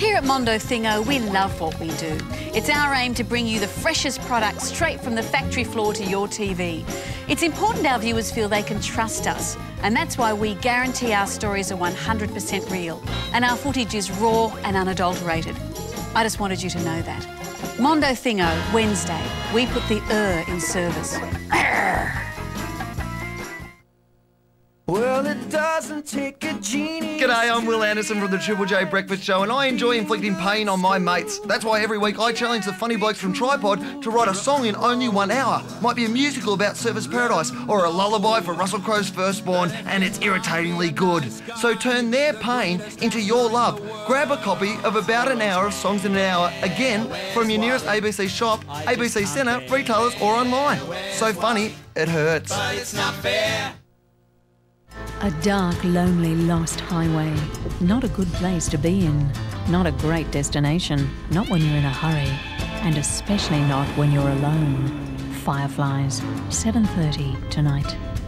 Here at Mondo Thingo, we love what we do. It's our aim to bring you the freshest products straight from the factory floor to your TV. It's important our viewers feel they can trust us, and that's why we guarantee our stories are 100% real and our footage is raw and unadulterated. I just wanted you to know that. Mondo Thingo, Wednesday. We put the er in service. Well, it doesn't take. G'day, I'm Wil Anderson from the Triple J Breakfast Show, and I enjoy inflicting pain on my mates. That's why every week I challenge the funny blokes from Tripod to write a song in only one hour. Might be a musical about Surfers Paradise, or a lullaby for Russell Crowe's firstborn, and it's irritatingly good. So turn their pain into your love. Grab a copy of about an hour of Songs in an Hour, again, from your nearest ABC shop, ABC Centre, retailers, or online. So funny, it hurts. A dark, lonely, lost highway. Not a good place to be in. Not a great destination. Not when you're in a hurry. And especially not when you're alone. Fireflies, 7.30 tonight.